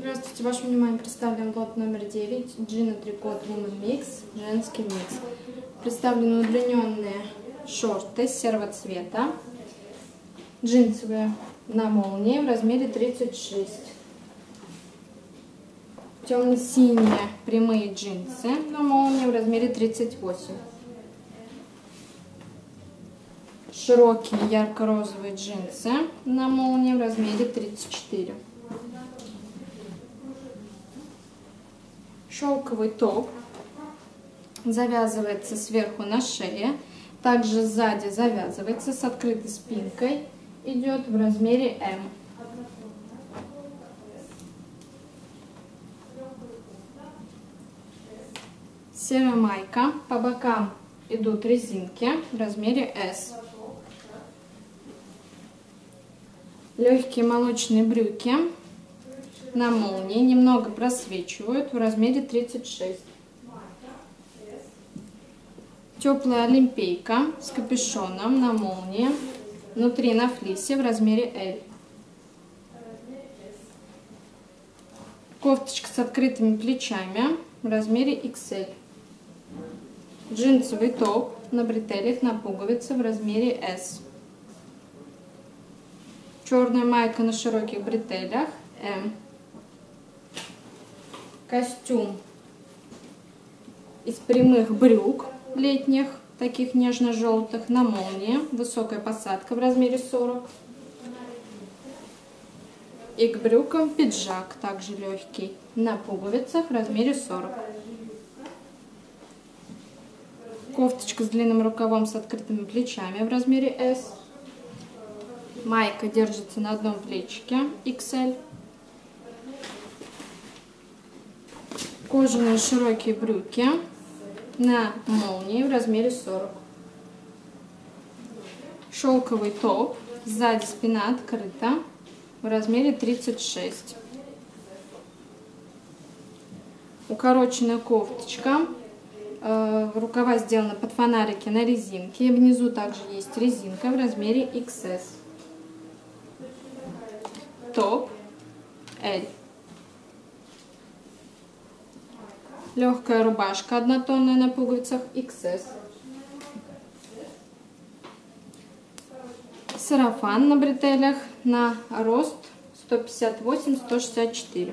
Здравствуйте, вашему вниманию представлен лот номер 9 Джина Трикот Woman Mix, женский микс. Представлены удлиненные шорты серого цвета, джинсовые на молнии в размере 36. Темно-синие прямые джинсы на молнии в размере 38. Широкие ярко-розовые джинсы на молнии в размере 34. Шелковый топ завязывается сверху на шее, также сзади завязывается с открытой спинкой, идет в размере М. Серая майка, по бокам идут резинки в размере S. Легкие молочные брюки на молнии, немного просвечивают в размере 36. Теплая олимпийка с капюшоном на молнии, внутри на флисе в размере L. Кофточка с открытыми плечами в размере XL. Джинсовый топ на бретелях на пуговице в размере S. Черная майка на широких бретелях M костюм из прямых брюк летних, таких нежно-желтых, на молнии, высокая посадка в размере 40. И к брюкам пиджак, также легкий, на пуговицах в размере 40. Кофточка с длинным рукавом с открытыми плечами в размере S. Майка держится на одном плечике XL. Кожаные широкие брюки на молнии в размере 40. Шелковый топ, сзади спина открыта в размере 36. Укороченная кофточка, э, рукава сделаны под фонарики на резинке. Внизу также есть резинка в размере XS. Топ L. Легкая рубашка однотонная на пуговицах XS. Сарафан на бретелях на рост 158-164.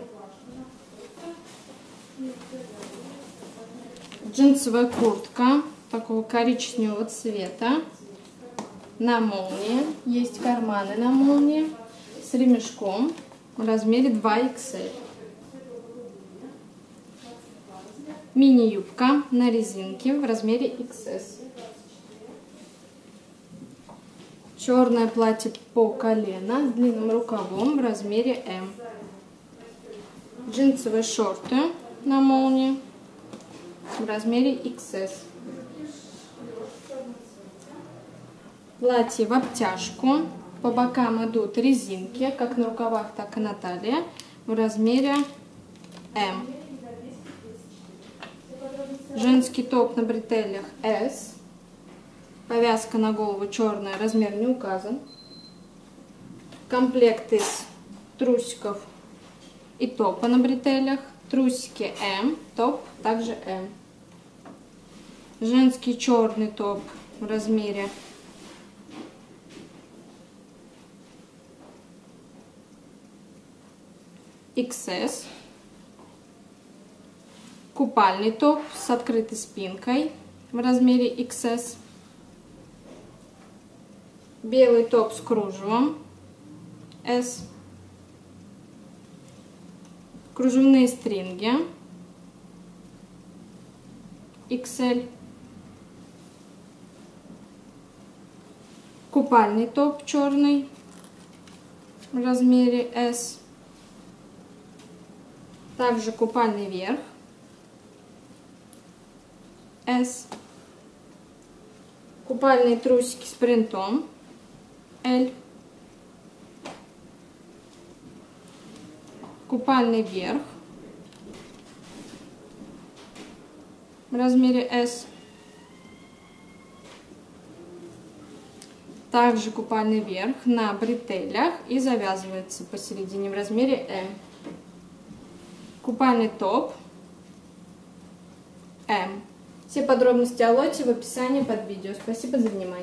Джинсовая куртка такого коричневого цвета на молнии. Есть карманы на молнии с ремешком в размере 2XL. Мини-юбка на резинке в размере XS. Черное платье по колено с длинным рукавом в размере M. Джинсовые шорты на молнии в размере XS. Платье в обтяжку. По бокам идут резинки, как на рукавах, так и на талии, в размере M. Женский топ на бретелях S. Повязка на голову черная, размер не указан. Комплект из трусиков и топа на бретелях. Трусики M, топ также M. Женский черный топ в размере XS купальный топ с открытой спинкой в размере XS, белый топ с кружевом S, кружевные стринги XL, купальный топ черный в размере S, также купальный верх S. Купальные трусики с принтом L. Купальный верх в размере S. Также купальный верх на бретелях и завязывается посередине в размере M. купальный топ М. Все подробности о лоте в описании под видео. Спасибо за внимание.